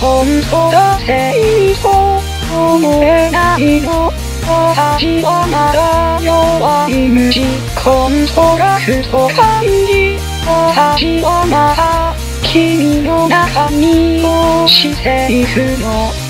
本当だいと思えないの私はまだ弱い無事コントラスト感じ私はまだ君の中に押しているの